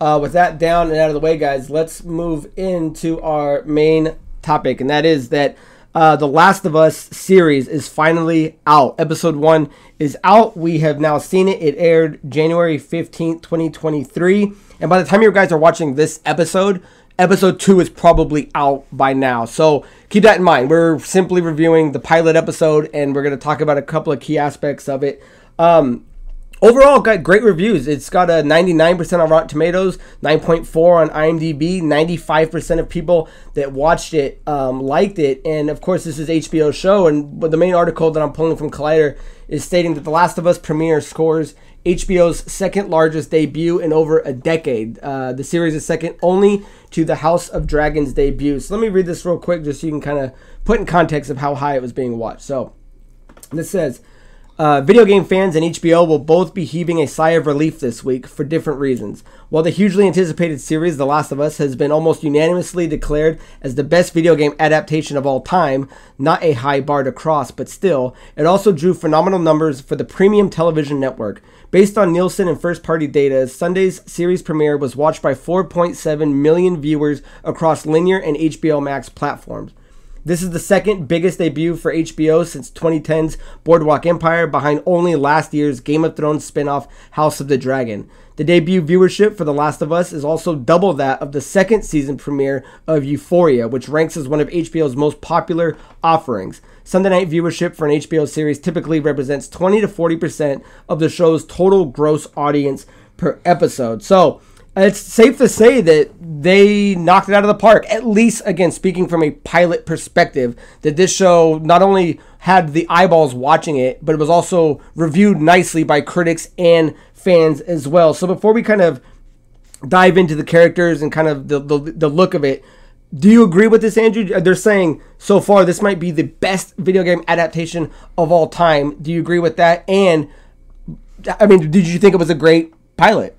uh, with that down and out of the way, guys, let's move into our main topic, and that is that uh, the Last of Us series is finally out. Episode one is out. We have now seen it. It aired January 15th, 2023. And by the time you guys are watching this episode, episode two is probably out by now. So keep that in mind. We're simply reviewing the pilot episode and we're going to talk about a couple of key aspects of it. Um, overall, got great reviews. It's got a 99% on Rotten Tomatoes, 9.4 on IMDb. 95% of people that watched it um, liked it. And of course, this is HBO show. And the main article that I'm pulling from Collider is stating that The Last of Us premiere scores HBO's second largest debut in over a decade. Uh, the series is second only to the House of Dragons debut. So let me read this real quick just so you can kind of put in context of how high it was being watched. So this says. Uh, video game fans and HBO will both be heaving a sigh of relief this week for different reasons. While the hugely anticipated series The Last of Us has been almost unanimously declared as the best video game adaptation of all time, not a high bar to cross, but still, it also drew phenomenal numbers for the premium television network. Based on Nielsen and first party data, Sunday's series premiere was watched by 4.7 million viewers across linear and HBO Max platforms. This is the second biggest debut for HBO since 2010's Boardwalk Empire, behind only last year's Game of Thrones spin-off House of the Dragon. The debut viewership for The Last of Us is also double that of the second season premiere of Euphoria, which ranks as one of HBO's most popular offerings. Sunday night viewership for an HBO series typically represents 20 to 40% of the show's total gross audience per episode. So, it's safe to say that they knocked it out of the park. At least, again, speaking from a pilot perspective, that this show not only had the eyeballs watching it, but it was also reviewed nicely by critics and fans as well. So before we kind of dive into the characters and kind of the, the, the look of it, do you agree with this, Andrew? They're saying so far this might be the best video game adaptation of all time. Do you agree with that? And I mean, did you think it was a great pilot?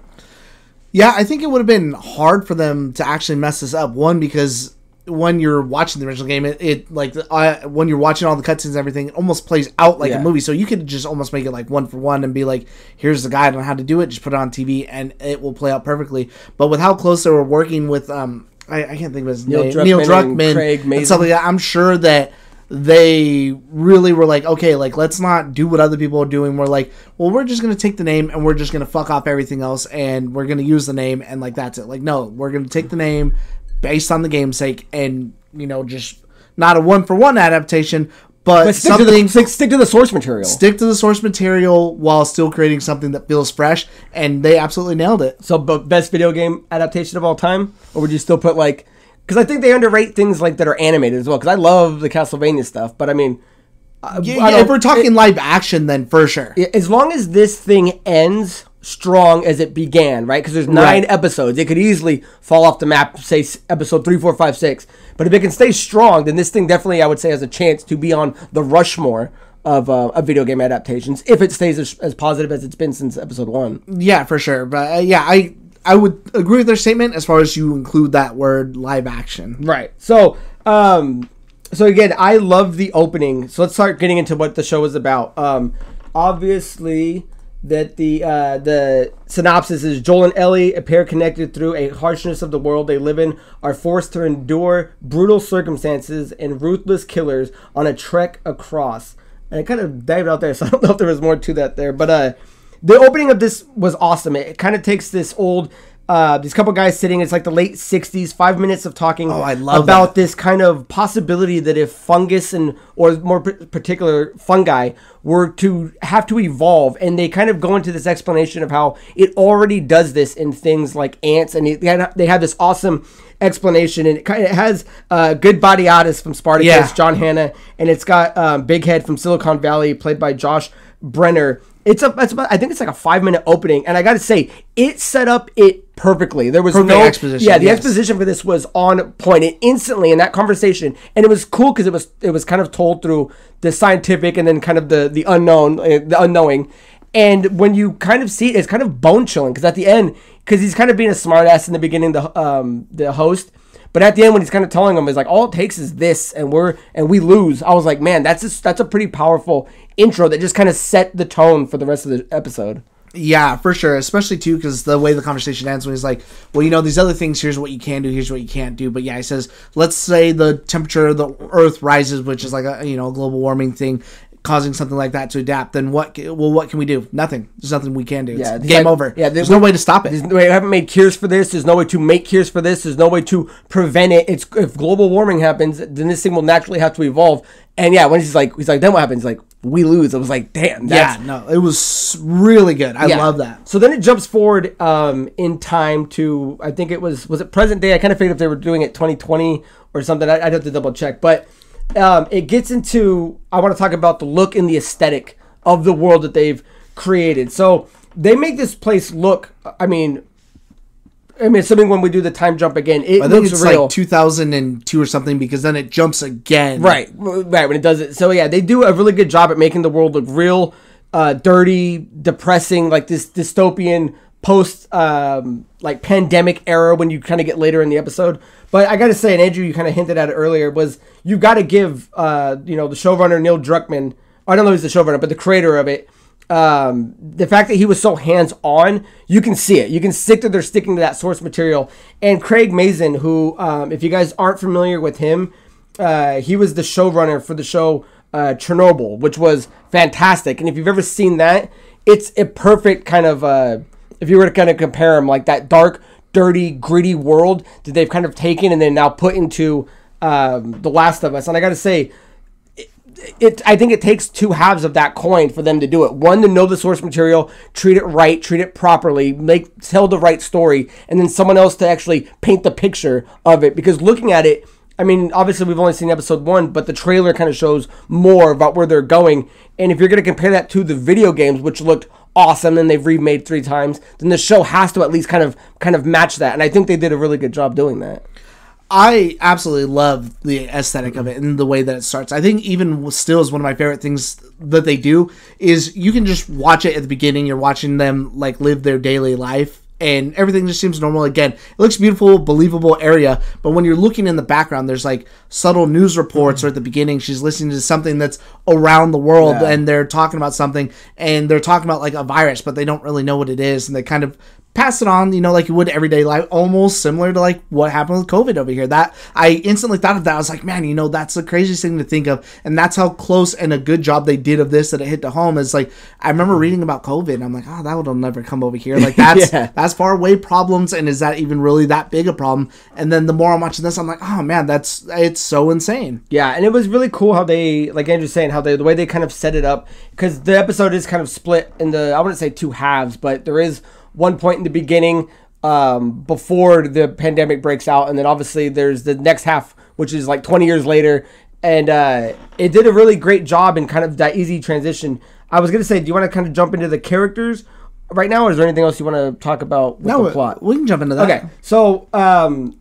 Yeah, I think it would have been hard for them to actually mess this up. One because when you're watching the original game, it, it like uh, when you're watching all the cutscenes and everything, it almost plays out like Yeah. a movie. So you could just almost make it like one for one and be like, "Here's the guide on how to do it. Just put it on TV, and it will play out perfectly." But with how close they were working with, um, I, I can't think of his Neil name, Druckmann Neil and Druckmann, Craig and stuff like that. I'm sure that they really were like, okay, like let's not do what other people are doing. We're like, well, we're just gonna take the name and we're just gonna fuck off everything else, and we're gonna use the name and like that's it. Like, no, we're gonna take the name based on the game's sake, and you know, just not a one for one adaptation, but, But stick to, something the, stick, stick to the source material. stick to the source material while still creating something that feels fresh, and they absolutely nailed it. So, but best video game adaptation of all time, or would you still put like? Because I think they underrate things like that are animated as well. Because I love the Castlevania stuff, but I mean, Yeah, I yeah, if we're talking live action, then for sure. as long as this thing ends strong as it began, right? Because there's nine Right. episodes, it could easily fall off the map. Say episode three, four, five, six. But if it can stay strong, then this thing definitely, I would say, has a chance to be on the Rushmore of, uh, of video game adaptations if it stays as, as positive as it's been since episode one. Yeah, for sure. But uh, yeah, I I would agree with their statement as far as you include that word live action. Right. So, um, so again, I love the opening. So let's start getting into what the show is about. Um, obviously, that the uh, the synopsis is Joel and Ellie, a pair connected through a harshness of the world they live in, are forced to endure brutal circumstances and ruthless killers on a trek across. And I kind of dived out there, so I don't know if there was more to that there, but uh, the opening of this was awesome. It, kind of takes this old. Uh, these couple guys sitting. It's like the late '60s. Five minutes of talking Oh, I love about that. this kind of possibility that if fungus and or more p- particular fungi were to have to evolve and they kind of go into this explanation of how it already does this in things like ants and it, they they have this awesome explanation and it kind of has uh, good body artist from Spartacus Yeah. John Hannah and it's got um, Big Head from Silicon Valley played by Josh Brener it's a it's about I think it's like a five minute opening and I got to say it set up it perfectly there was Perfect no exposition, yeah the yes. exposition for this was on point point. It instantly in that conversation and it was cool because it was it was kind of told through the scientific and then kind of the the unknown uh, the unknowing and when you kind of see it it's kind of bone chilling because at the end because he's kind of being a smartass in the beginning the um the host but at the end when he's kind of telling them is like all it takes is this and we're and we lose i was like man that's that's a pretty powerful intro that just kind of set the tone for the rest of the episode Yeah, for sure. Especially too, because the way the conversation ends when he's like, "Well, you know, these other things. Here's what you can do. Here's what you can't do." But yeah, he says, "Let's say the temperature of the Earth rises, which is like a you know global warming thing." Causing something like that to adapt, then what? Well, what can we do? Nothing. There's nothing we can do. Yeah, it's game like- over. yeah, there's there- no way to stop it. We haven't made cures for this. There's no way to make cures for this. There's no way to prevent it. It's if global warming happens, then this thing will naturally have to evolve. And yeah, when he's like, he's like, then what happens? Like, we lose. I was like, damn. That's, Yeah, no, it was really good. I Yeah. love that. So then it jumps forward um, in time to I think it was was it present day. I kind of figured if they were doing it 2020 or something. I, I'd have to double check, but um, it gets into I want to talk about the look and the aesthetic of the world that they've created. So they make this place look. I mean. I mean, assuming when we do the time jump again, it I think looks it's real. like 2002 or something because then it jumps again. Right, right. When it does it, so yeah, they do a really good job at making the world look real, uh, dirty, depressing, like this dystopian post um, like pandemic era. When you kind of get later in the episode, but I got to say, and Andrew, you kind of hinted at it earlier, was you got to give uh, you know the showrunner Neil Druckmann. I don't know who's the showrunner, but the creator of it. Um, the fact that he was so hands on, you can see it. You can stick that they're sticking to that source material. And Craig Mazin, who, um, if you guys aren't familiar with him, uh, he was the showrunner for the show uh, Chernobyl, which was fantastic. And if you've ever seen that, it's a perfect kind of, uh, if you were to kind of compare them, like that dark, dirty, gritty world that they've kind of taken and then now put into um, The Last of Us. And I got to say, it I think it takes two halves of that coin for them to do it. One to know the source material, treat it right, treat it properly, make tell the right story, and then someone else to actually paint the picture of it. Because looking at it, I mean, obviously we've only seen episode one, but the trailer kind of shows more about where they're going. And if you're going to compare that to the video games, which looked awesome and they've remade three times, then the show has to at least kind of kind of match that. And I think they did a really good job doing that. I absolutely love the aesthetic of it and the way that it starts. I think even still is one of my favorite things that they do is you can just watch it at the beginning. You're watching them like live their daily life and everything just seems normal again. It looks beautiful, believable area, but when you're looking in the background, there's like subtle news reports mm-hmm. or at the beginning she's listening to something that's around the world Yeah. and they're talking about something and they're talking about like a virus, but they don't really know what it is and they kind of pass it on, you know, like you would everyday life, almost similar to like what happened with COVID over here. That I instantly thought of that. I was like, man, you know, that's the craziest thing to think of, and that's how close and a good job they did of this that it hit to home. Is like I remember mm-hmm. reading about COVID, and I'm like, oh, that would never come over here. Like that's Yeah. that's far away problems, and is that even really that big a problem? And then the more I'm watching this, I'm like, oh man, that's it's so insane. Yeah, and it was really cool how they, like Andrew's saying, how they the way they kind of set it up because the episode is kind of split in the I wouldn't say two halves, but there is one point in the beginning um, before the pandemic breaks out, and then obviously there's the next half, which is like 20 years later, and uh, it did a really great job in kind of that easy transition. I was gonna say, do you want to kind of jump into the characters right now, or is there anything else you want to talk about with No, the plot? we can jump into that. Okay, so um,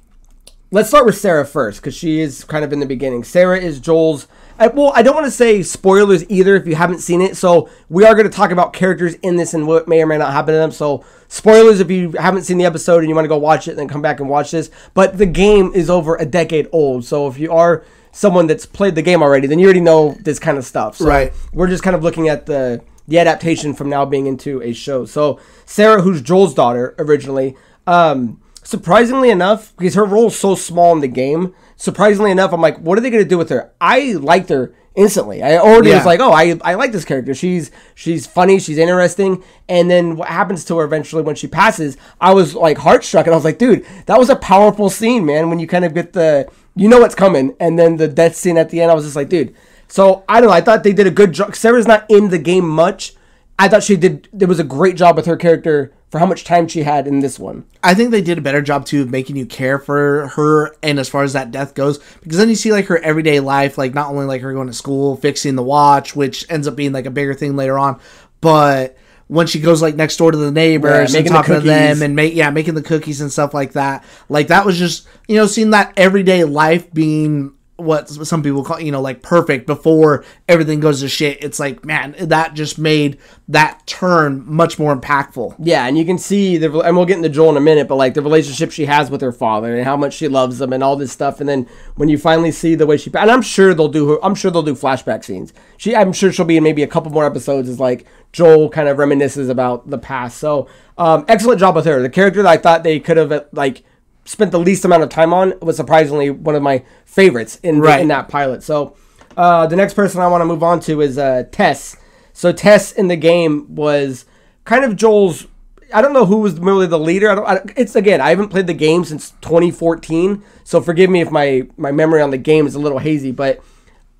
let's start with Sarah first because she is kind of in the beginning. Sarah is Joel's. I, well, I don't want to say spoilers either if you haven't seen it. So we are going to talk about characters in this and what may or may not happen to them. So spoilers if you haven't seen the episode and you want to go watch it, and then come back and watch this. But the game is over a decade old, so if you are someone that's played the game already, then you already know this kind of stuff. So Right. We're just kind of looking at the the adaptation from now being into a show. So Sarah, who's Joel's daughter originally, um, surprisingly enough, because her role is so small in the game, surprisingly enough, I'm like, what are they going to do with her? I liked her instantly. I already Yeah. was like, oh, I, I like this character. She's she's funny, she's interesting. And then what happens to her eventually when she passes, I was like heartstruck, and I was like, dude, that was a powerful scene, man. When you kind of get the, you know what's coming, and then the death scene at the end, I was just like, dude. So I don't know. I thought they did a good job. Sarah's not in the game much. I thought she did. There was a great job with her character for how much time she had in this one. I think they did a better job too of making you care for her and as far as that death goes because then you see like her everyday life like not only like her going to school fixing the watch which ends up being like a bigger thing later on but when she goes like next door to the neighbors Yeah, and making the talking to them and make yeah making the cookies and stuff like that like that was just you know seeing that everyday life being what some people call you know like perfect before everything goes to shit. It's like man, that just made that turn much more impactful. Yeah, and you can see the and we'll get into Joel in a minute, but like the relationship she has with her father and how much she loves him and all this stuff. And then when you finally see the way she and I'm sure they'll do her, I'm sure they'll do flashback scenes. She, I'm sure she'll be in maybe a couple more episodes as like Joel kind of reminisces about the past. So um, excellent job with her. The character that I thought they could have like spent the least amount of time on was surprisingly one of my favorites in Right. in that pilot. So uh, the next person I want to move on to is uh, Tess. So Tess in the game was kind of Joel's. I don't know who was really the leader. I don't. I, it's again. I haven't played the game since 2014, so forgive me if my my memory on the game is a little hazy. But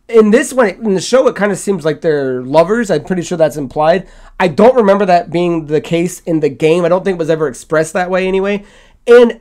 in this one, in the show, it kind of seems like they're lovers. I'm pretty sure that's implied. I don't remember that being the case in the game. I don't think it was ever expressed that way anyway. And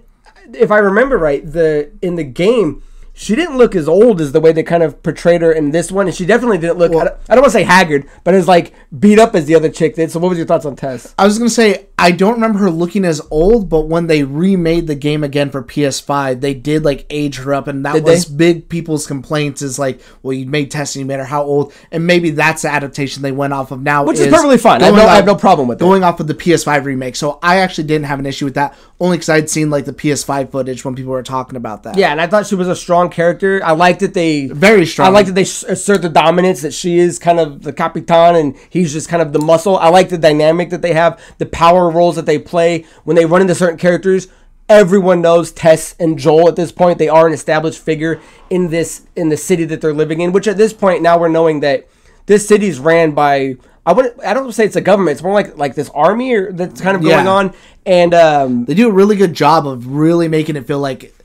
if I remember right, the in the game, she didn't look as old as the way they kind of portrayed her in this one, and she definitely didn't look. I don't, don't want to say haggard, but as like beat up as the other chick did. So, what was your thoughts on Tess? I was gonna say I don't remember her looking as old, but when they remade the game again for PS5, they did like age her up, and that Did was they? big people's complaints. Is like, well, you made Tess and you made her how old, and maybe that's the adaptation they went off of now, Which is perfectly fine. I have no- I have no problem with it. going off of the PS5 remake. So I actually didn't have an issue with that, only because I'd seen like the PS5 footage when people were talking about that. Yeah, and I thought she was a strong character. I like that they very strong. I like that they assert the dominance that she is kind of the capitan and he's just kind of the muscle. I like the dynamic that they have, the power roles that they play when they run into certain characters. Everyone knows Tess and Joel at this point. They are an established figure in this in the city that they're living in. Which at this point now we're knowing that this city's ran by I wouldn't I don't say it's a government. It's more like like this army or that's kind of going Yeah. on. And um, They do a really good job of really making it feel like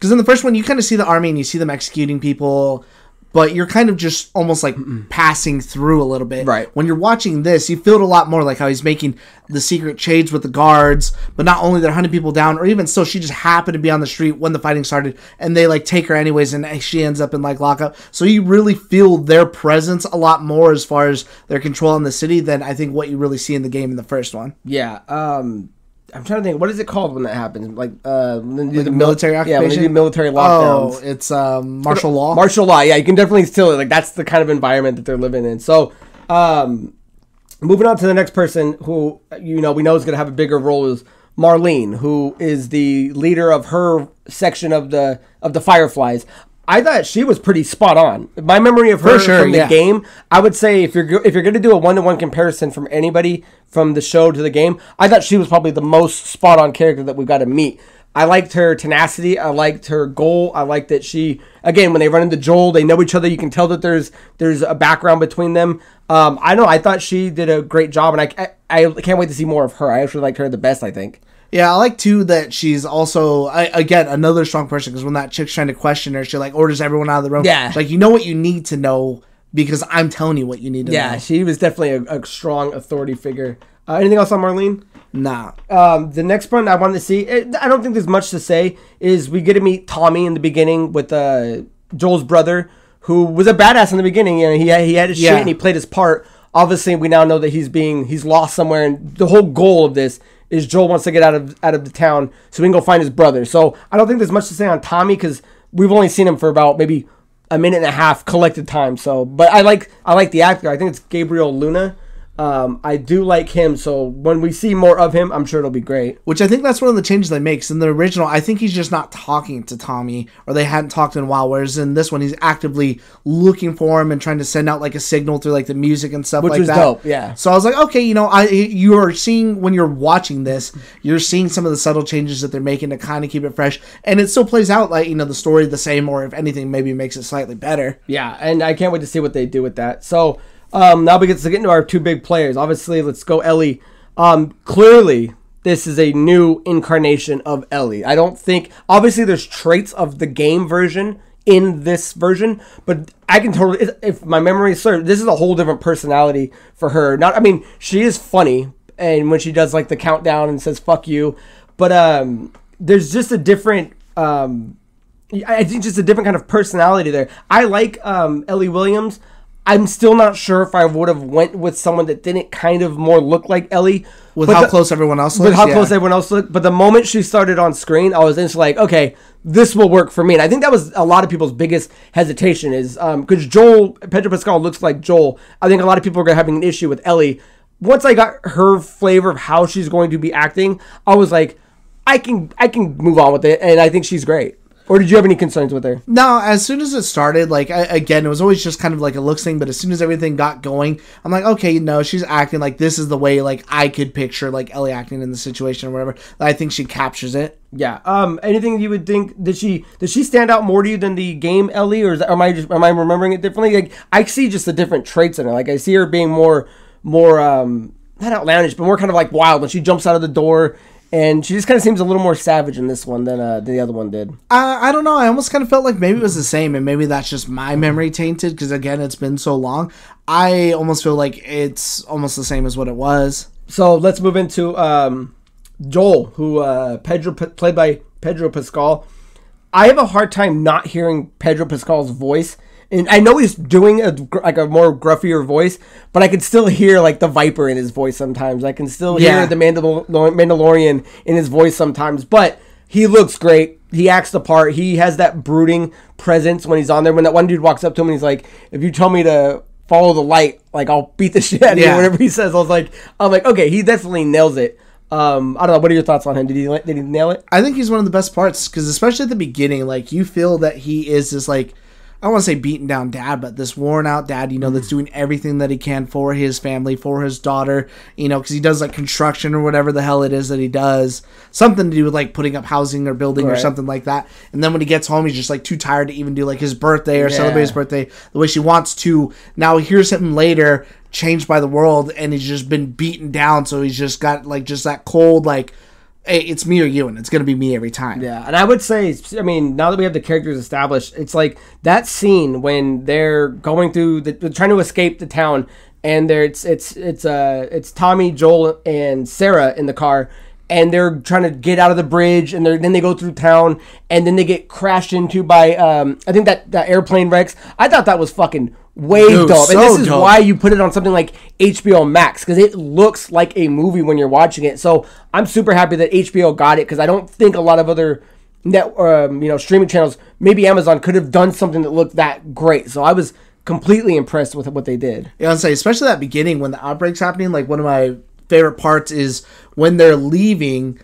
because in the first one you kind of see the army and you see them executing people, but you're kind of just almost like passing through a little bit. Right. When you're watching this, you feel it a lot more like how he's making the secret shades with the guards, but not only they're hunting people down, or even so, she just happened to be on the street when the fighting started, and they like take her anyways, and she ends up in like lockup. So you really feel their presence a lot more as far as their control in the city than I think what you really see in the game in the first one. Yeah. Um, I'm trying to think. What is it called when that happens? Like, uh, when do the military Yeah, when they occupation? do military lockdowns. Oh, it's um, martial law. Martial law. Yeah, you can definitely it. Like that's the kind of environment that they're living in. So, um, moving on to the next person who you know we know is going to have a bigger role is Marlene, who is the leader of her section of the of the Fireflies. I thought she was pretty spot on. My memory of her sure, from the yeah. game, I would say if you're if you're going to do a one to one comparison from anybody from the show to the game, I thought she was probably the most spot on character that we've got to meet. I liked her tenacity. I liked her goal. I liked that she again when they run into Joel, they know each other. You can tell that there's there's a background between them. Um, I know. I thought she did a great job, and I, I I can't wait to see more of her. I actually liked her the best. I think. Yeah, I like too that she's also I, again another strong person because when that chick's trying to question her, she like orders everyone out of the room. Yeah. She's like you know what you need to know because I'm telling you what you need to Yeah, know. she was definitely a, a strong authority figure. Uh, anything else on Marlene? Nah, Um, the next one I wanted to see, eh, I don't think there's much to say, is we get to meet Tommy in the beginning with uh, Joel's brother, who was a badass in the beginning. and he had, he had his Yeah. shit and he played his part. Obviously, we now know that he's being he's lost somewhere, and the whole goal of this is Joel wants to get out of out of the town so he can go find his brother. So I don't think there's much to say on Tommy because we've only seen him for about maybe a minute and a half collected time. So, but I like I like the actor. I think it's Gabriel Luna. Um, I do like him. So when we see more of him, I'm sure it'll be great. which I think that's one of the changes they make. In the original, I think he's just not talking to Tommy, or they hadn't talked in a while. Whereas in this one, he's actively looking for him and trying to send out like a signal through like the music and stuff Which like was that. dope, yeah. So I was like, okay, you know, I you are seeing when you're watching this, you're seeing some of the subtle changes that they're making to kind of keep it fresh, and it still plays out like you know the story the same, or if anything, maybe makes it slightly better. Yeah, and I can't wait to see what they do with that. So um, now we get to get into our two big players. Obviously, let's go Ellie. Um, clearly, this is a new incarnation of Ellie. I don't think obviously there's traits of the game version in this version, but I can totally if- my memory serves, this is a whole different personality for her. Not I mean, she is funny and when she does like the countdown and says fuck you, but um there's just a different um I think just a different kind of personality there. I like um, Ellie Williams. I'm still not sure if I would have went with someone that didn't kind of more look like Ellie. with But how the- close everyone else looks. with how yeah. close everyone else looked. But the moment she started on screen, I was instantly like, okay, this will work for me. And I think that was a lot of people's biggest hesitation is um, because Joel Pedro Pascal looks like Joel. I think a lot of people are having an issue with Ellie. Once I got her flavor of how she's going to be acting, I was like, I can I can move on with it, and I think she's great. Or did you have any concerns with her? No, as soon as it started, like I, again, it was always just kind of like a looks thing. But as soon as everything got going, I'm like, okay, no, she's acting like this is the way like I could picture like Ellie acting in the situation or whatever. I think she captures it. Yeah. Um. Anything you would think? Did she? Did she stand out more to you than the game Ellie, or is that, am I just am I remembering it differently? Like I see just the different traits in her. Like I see her being more more um not outlandish, but more kind of like wild when she jumps out of the door, and she just kind of seems a little more savage in this one than uh the other one did. I, I don't know. I almost kind of felt like maybe it was the same, and maybe that's just my memory tainted because again, it's been so long. I almost feel like it's almost the same as what it was. So let's move into um, Joel, who uh, Pedro played by Pedro Pascal. I have a hard time not hearing Pedro Pascal's voice, and I know he's doing a like a more gruffier voice, but I can still hear like the Viper in his voice sometimes. I can still Yeah. hear the Mandal- Mandalorian in his voice sometimes, but he looks great. He acts the part. He has that brooding presence when he's on there. When that one dude walks up to him and he's like, "If you tell me to follow the light, like I'll beat the shit out of you." Whatever he says, I was like, I'm like, okay, he definitely nails it. Um, I don't know. What are your thoughts on him? Did he did he nail it? I think he's one of the best parts because especially at the beginning, like you feel that he is this like I don't want to say beaten down dad, but this worn out dad, you know, that's mm. doing everything that he can for his family, for his daughter, you know, because he does like construction or whatever the hell it is that he does, something to do with like putting up housing or building or something like that. And then when he gets home, he's just like too tired to even do like his birthday or Yeah. celebrate his birthday the way she wants to. Now he hears him later, changed by the world, and he's just been beaten down, so he's just got like just that cold like. Hey, it's me or you, and it's gonna be me every time. Yeah, and I would say, I mean, now that we have the characters established, it's like that scene when they're going through, the, they're trying to escape the town, and there it's it's it's uh it's Tommy, Joel, and Sarah in the car, and they're trying to get out of the bridge, and they're then they go through town, and then they get crashed into by um I think that that airplane wrecks. I thought that was fucking way Dude, dope, and this is dope. why you put it on something like HBO Max because it looks like a movie when you're watching it. So I'm super happy that HBO got it because I don't think a lot of other net um, you know streaming channels, maybe Amazon, could have done something that looked that great. So I was completely impressed with what they did. Yeah, I'd say especially that beginning when the outbreak's happening. Like one of my favorite parts is when they're leaving.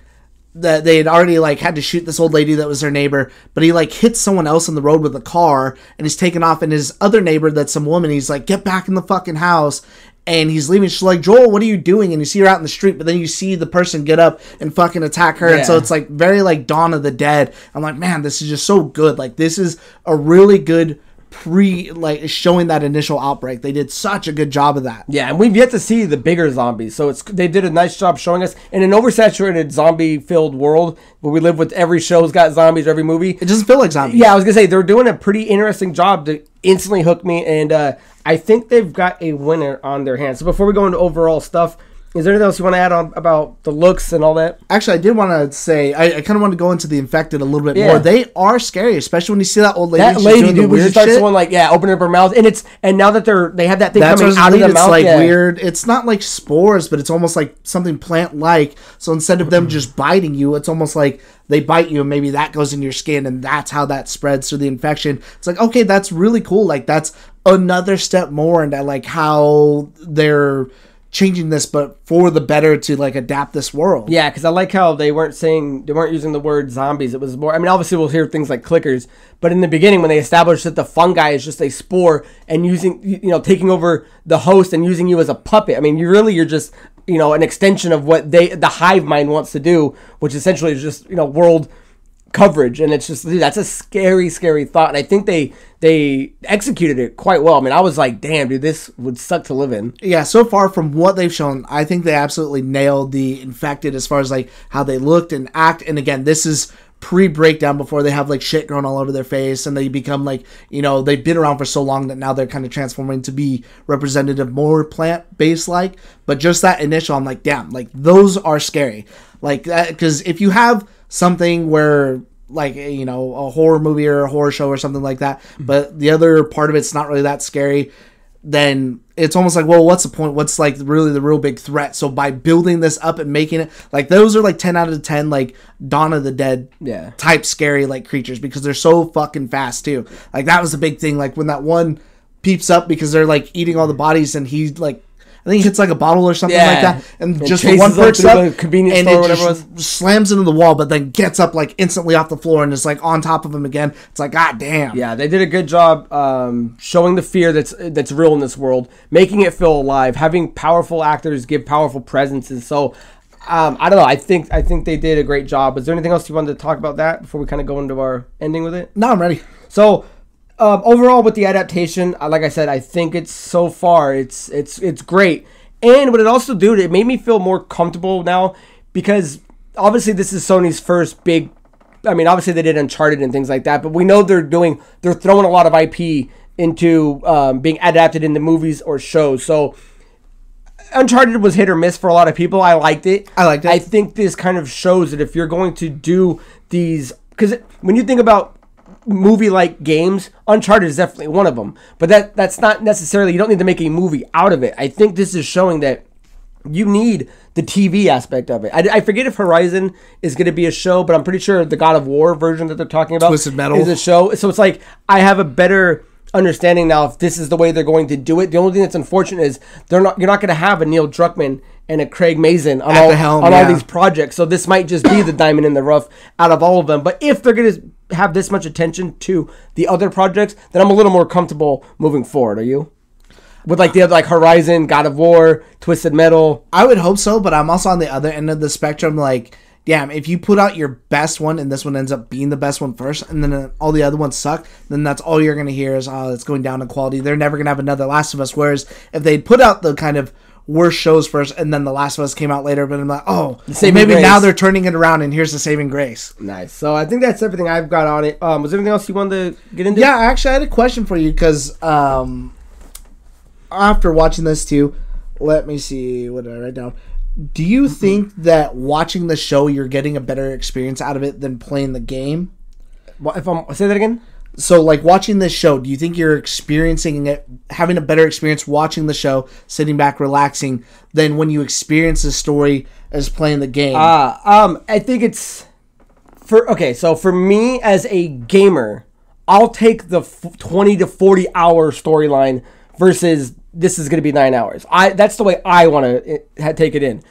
That they had already like had to shoot this old lady that was their neighbor, but he like hits someone else on the road with a car, and he's taken off. And his other neighbor, that's some woman, he's like, "Get back in the fucking house!" And he's leaving. She's like, "Joel, what are you doing?" And you see her out in the street, but then you see the person get up and fucking attack her, and so it's like very like Dawn of the Dead. I'm like, man, this is just so good. Like this is a really good pre like showing that initial outbreak. They did such a good job of that. Yeah, and we've yet to see the bigger zombies. So it's they did a nice job showing us in an oversaturated zombie-filled world where we live with every show's got zombies, every movie. It doesn't feel like zombies. Yeah, I was gonna say they're doing a pretty interesting job to instantly hook me, and uh, I think they've got a winner on their hands. So before we go into overall stuff, is there anything else you want to add on about the looks and all that? Actually, I did want to say I, I kind of want to go into the infected a little bit Yeah. more. They are scary, especially when you see that old lady. That lady, dude, when she starts shit. like, yeah, opening up her mouth, and it's and now that they're they have that thing That's coming out of the It's mouth, like yeah. weird. It's not like spores, but it's almost like something plant-like. So instead of them mm-hmm. just biting you, it's almost like they bite you, and maybe that goes in your skin, and that's how that spreads through the infection. It's like okay, that's really cool. Like that's another step more into like how they're changing this, but for the better to like adapt this world. Yeah, because I like how they weren't saying they weren't using the word zombies. It was more. I mean, obviously we'll hear things like clickers, but in the beginning when they established that the fungi is just a spore and using you know taking over the host and using you as a puppet. I mean, you really you're just you know an extension of what they the hive mind wants to do, which essentially is just you know world coverage and it's just dude, that's a scary scary thought and i think they they executed it quite well i mean i was like damn dude this would suck to live in yeah, so far from what they've shown, I think they absolutely nailed the infected as far as like how they looked and act. And again, this is pre breakdown before they have like shit growing all over their face and they become like, you know, they've been around for so long that now they're kind of transforming to be representative, more plant based like. But just that initial, I'm like, damn, like those are scary. Like uh, that, because if you have something where like you know a horror movie or a horror show or something like that mm-hmm. but the other part of it's not really that scary then it's almost like, well, what's the point? What's like really the real big threat? So by building this up and making it like those are like ten out of ten like Dawn of the Dead Yeah. type scary like creatures because they're so fucking fast too. Like that was the big thing. Like when that one peeps up because they're like eating all the bodies and he like I think he hits like a bottle or something like that, and, And just chases one up perks up, the convenience and store or it whatever just slams into the wall, but then gets up like instantly off the floor and is like on top of him again. It's like, god damn. Yeah, they did a good job um, showing the fear that's that's real in this world, making it feel alive, having powerful actors give powerful presences. So, um, I don't know. I think I think they did a great job. Is there anything else you wanted to talk about that before we kind of go into our ending with it? No, I'm ready. So, um, overall, with the adaptation, uh, like I said, I think it's so far it's it's it's great. And what it also did, it made me feel more comfortable now because obviously this is Sony's first big. I mean, obviously they did Uncharted and things like that, but we know they're doing they're throwing a lot of IP into um, being adapted into movies or shows. So. Uncharted was hit or miss for a lot of people. I liked it. I liked it. I think this kind of shows that if you're going to do these, because when you think about movie like games, Uncharted is definitely one of them. But that that's not necessarily you don't need to make a movie out of it. I think this is showing that you need the TV aspect of it. I, I forget if Horizon is going to be a show, but I'm pretty sure the God of War version that they're talking about Twisted Metal. is a show. So it's like I have a better understanding now if this is the way they're going to do it. The only thing that's unfortunate is they're not you're not going to have a Neil Druckmann and a Craig Mazin on At all the helm, on all these projects. So this might just be the diamond in the rough out of all of them. But if they're going to have this much attention to the other projects, then I'm a little more comfortable moving forward. Are you? With like the other like Horizon, God of War, Twisted Metal. I would hope so, but I'm also on the other end of the spectrum. Like, damn, if you put out your best one and this one ends up being the best one first, and then all the other ones suck, then that's all you're gonna hear is, oh, it's going down in quality. They're never gonna have another Last of Us. Whereas if they'd put out the kind of worst shows first, and then the Last of Us came out later, but I'm like, oh, saving maybe grace. now they're turning it around, and here's the saving grace. Nice. So I think that's everything I've got on it. Um, was there anything else you wanted to get into? Yeah, actually, I had a question for you because um, after watching this too, let me see what did I write down. Do you think that watching the show you're getting a better experience out of it than playing the game? What, if I'm say that again. So, like watching this show, do you think you're experiencing it, having a better experience watching the show, sitting back, relaxing, than when you experience the story as playing the game? Uh, um, I think it's for okay. So for me as a gamer, I'll take the f- twenty to forty hour storyline versus this is going to be nine hours. I that's the way I want to take it in.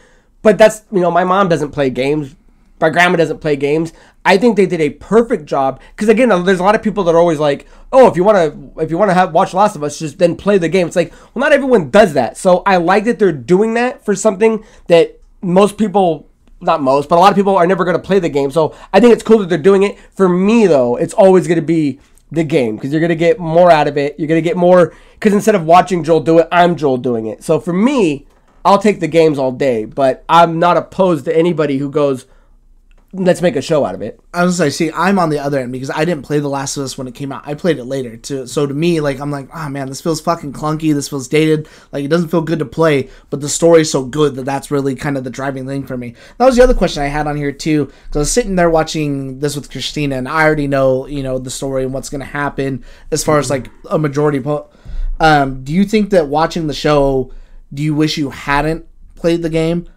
But that's you know my mom doesn't play games. My grandma doesn't play games. I think they did a perfect job because again, uh, there's a lot of people that are always like, "Oh, if you want to, if you want to have watch Last of Us, just then play the game." It's like, well, not everyone does that. So I like that they're doing that for something that most people not most, but a lot of people are never going to play the game. So I think it's cool that they're doing it. For me, though, it's always going to be the game because you're going to get more out of it. You're going to get more because instead of watching Joel do it, I'm Joel doing it. So for me, I'll take the games all day, but I'm not opposed to anybody who goes, let's make a show out of it. I was gonna see, I'm on the other end because I didn't play The Last of Us when it came out. I played it later. To so to me, like I'm like, oh man, this feels fucking clunky. This feels dated. Like it doesn't feel good to play. But the story's so good that that's really kind of the driving thing for me. That was the other question I had on here too. Because I was sitting there watching this with Christina, and I already know, you know, the story and what's gonna happen as far as like a majority. Po- um, do you think that watching the show, do you wish you hadn't played the game?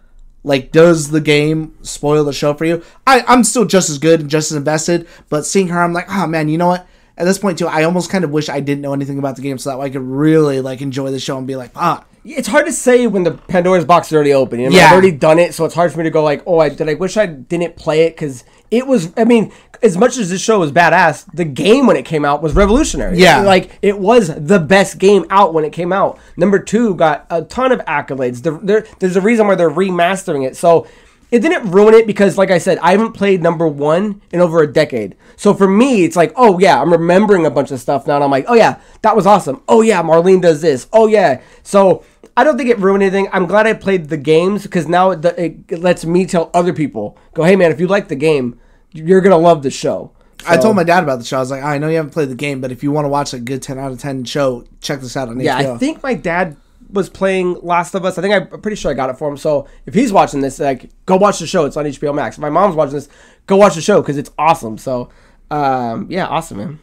Like, does the game spoil the show for you? I, I'm still just as good and just as invested, but seeing her, I'm like, oh man, you know what? At this point, too, I almost kind of wish I didn't know anything about the game so that way I could really like enjoy the show and be like, ah, It's hard to say when the Pandora's box is already open. You know, Yeah. I've already done it, so it's hard for me to go like, oh, I did. I wish I didn't play it because it was. I mean, as much as this show was badass, the game when it came out was revolutionary. Yeah. like it was the best game out when it came out. Number two got a ton of accolades. There, there, there's a reason why they're remastering it. So. It didn't ruin it because, like I said, I haven't played number one in over a decade. So for me, it's like, oh yeah, I'm remembering a bunch of stuff now, and I'm like, oh yeah, that was awesome. Oh yeah, Marlene does this. Oh yeah. So I don't think it ruined anything. I'm glad I played the games because now it, it, it lets me tell other people, go, hey man, if you like the game, you're gonna love the show. I told my dad about the show. I was like, I know you haven't played the game, but if you want to watch a good 10 out of 10 show, check this out on yeah, HBO. I think my dad was playing Last of Us. I think I- I'm pretty sure I got it for him. So if he's watching this, like, go watch the show. It's on HBO Max. If my mom's watching this, go watch the show because it's awesome. So, um, yeah, awesome, man.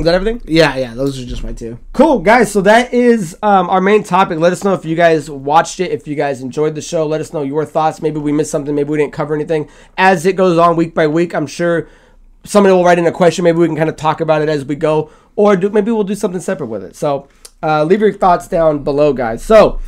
Is that everything? Yeah, yeah, those are just my two. Cool, guys. So that is um, our main topic. Let us know if you guys watched it, if you guys enjoyed the show. Let us know your thoughts. Maybe we missed something. Maybe we didn't cover anything. As it goes on week by week, I'm sure somebody will write in a question. Maybe we can kind of talk about it as we go, or do, maybe we'll do something separate with it. So uh, leave your thoughts down below, guys. So.